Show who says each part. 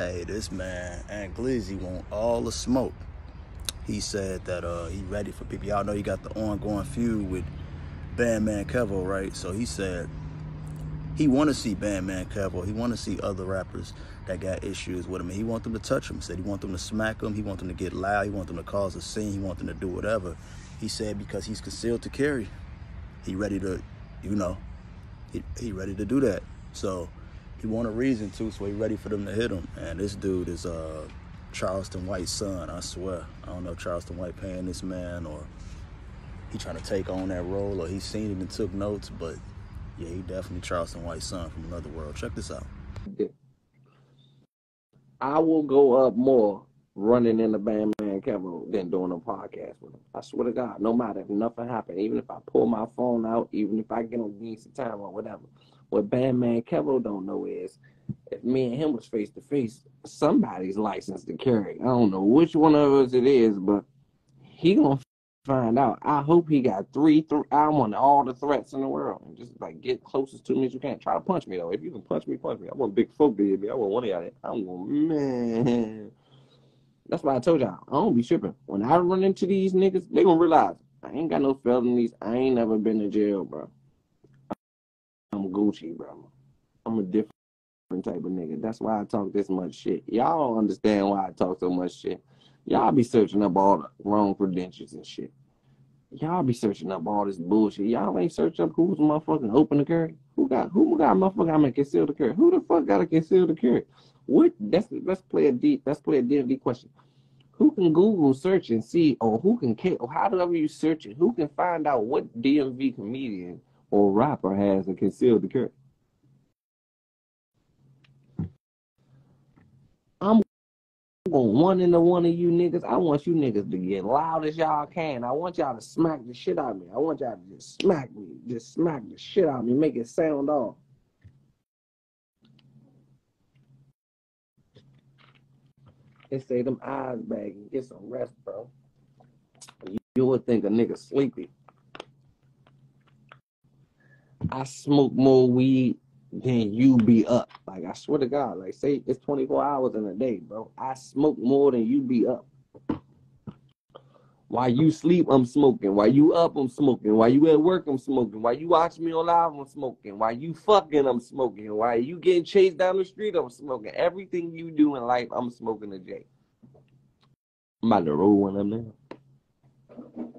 Speaker 1: Hey, this man, Ant Glizzy want all the smoke. He said that uh, he ready for people. Y'all know he got the ongoing feud with Bandman Kevo, right? So he said he want to see Bandman Kevo. He want to see other rappers that got issues with him. And he want them to touch him. He said he want them to smack him. He want them to get loud. He want them to cause a scene. He want them to do whatever. He said because he's concealed to carry, he ready to, you know, he, he ready to do that. So he want a reason to, so he ready for them to hit him. And this dude is uh, Charleston White's son, I swear. I don't know if Charleston White paying this man or he trying to take on that role or he seen it and took notes, but yeah, he definitely Charleston White's son from another world. Check this out.
Speaker 2: I will go up more running in the Bandman Kevo than doing a podcast with him. I swear to God, no matter if nothing happened, even if I pull my phone out, even if I get on decent time or whatever. What Bandman Kevo don't know is if me and him was face to face, somebody's licensed to carry. I don't know which one of us it is, but he gonna find out. I hope he got three. Th- I want all the threats in the world. And just like get closest to me as you can. Try to punch me though. If you can punch me, punch me. I want big folk me I want one of y'all. I'm going man. That's why I told y'all I don't be tripping. When I run into these niggas, they gonna realize I ain't got no felonies. I ain't never been to jail, bro. I'm Gucci, bro. I'm a different type of nigga. That's why I talk this much shit. Y'all don't understand why I talk so much shit. Y'all be searching up all the wrong credentials and shit. Y'all be searching up all this bullshit. Y'all ain't search up who's motherfucking open the carry. Who got who got motherfucker I'm conceal to carry? Who the fuck got a conceal to carry? What that's let's play a deep let's play a DMV question. Who can Google search and see or who can or however you search it, who can find out what DMV comedian or rapper has a concealed carry? I'm going one into one of you niggas. I want you niggas to get loud as y'all can. I want y'all to smack the shit out of me. I want y'all to just smack me. Just smack the shit out of me. Make it sound off. They say them eyes bagging. Get some rest, bro. You would think a nigga sleepy. I smoke more weed than you be up. Like I swear to God, like say it's 24 hours in a day, bro. I smoke more than you be up. While you sleep, I'm smoking. While you up, I'm smoking. While you at work, I'm smoking. While you watch me on live, I'm smoking. While you fucking, I'm smoking. While you getting chased down the street, I'm smoking. Everything you do in life, I'm smoking a J. I'm about to roll one of them now.